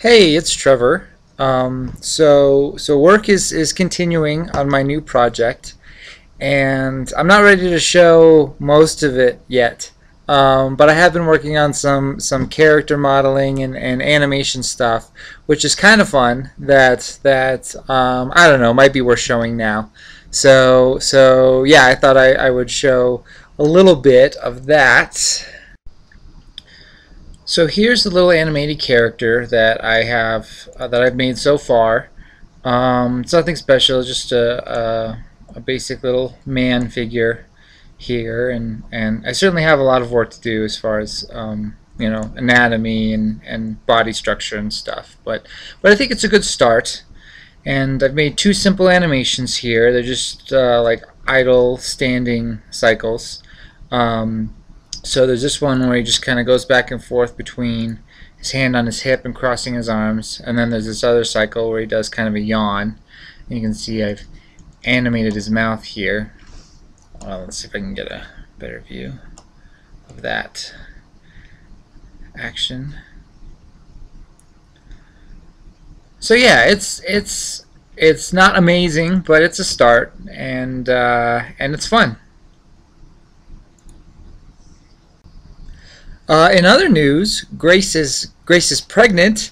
Hey, it's Trevor. Um, so so work is is continuing on my new project, and I'm not ready to show most of it yet. Um, but I have been working on some some character modeling and, and animation stuff, which is kind of fun. That that um, I don't know might be worth showing now. So so yeah, I thought I, I would show a little bit of that. So here's the little animated character that I have uh, that I've made so far. Um, it's nothing special, just a, a, a, basic little man figure here, and and I certainly have a lot of work to do as far as um, you know anatomy and and body structure and stuff. But but I think it's a good start. And I've made two simple animations here. They're just uh, like idle standing cycles. Um, so there's this one where he just kind of goes back and forth between his hand on his hip and crossing his arms. And then there's this other cycle where he does kind of a yawn. And you can see I've animated his mouth here. Well, let's see if I can get a better view of that action. So yeah, it's it's it's not amazing, but it's a start, and uh, and it's fun. Uh, in other news, Grace is Grace is pregnant.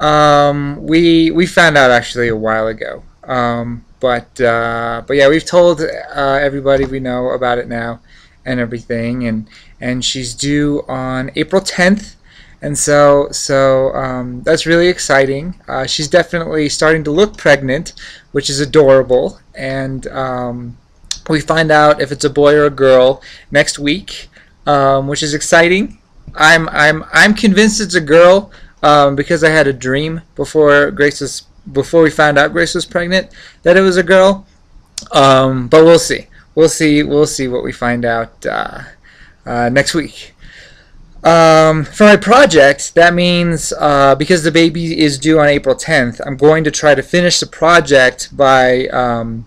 Um, we we found out actually a while ago, um, but uh, but yeah, we've told uh, everybody we know about it now and everything, and and she's due on April 10th, and so so um, that's really exciting. Uh, she's definitely starting to look pregnant, which is adorable, and um, we find out if it's a boy or a girl next week, um, which is exciting. I'm I'm I'm convinced it's a girl um, because I had a dream before Grace was before we found out Grace was pregnant that it was a girl. Um, but we'll see. We'll see. We'll see what we find out uh, uh, next week. Um, for my project, that means uh, because the baby is due on April 10th, I'm going to try to finish the project by um,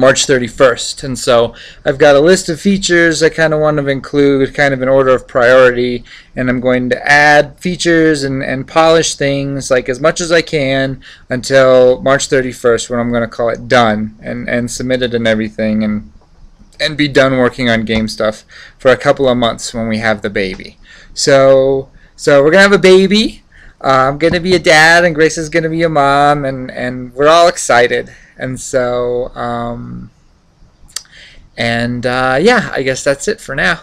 March 31st. And so I've got a list of features I kind of want to include kind of in order of priority and I'm going to add features and, and polish things like as much as I can until March 31st when I'm going to call it done and, and submit it and everything and and be done working on game stuff for a couple of months when we have the baby. So so we're going to have a baby. Uh, I'm going to be a dad and Grace is going to be a mom and, and we're all excited. And so, um, and uh, yeah, I guess that's it for now.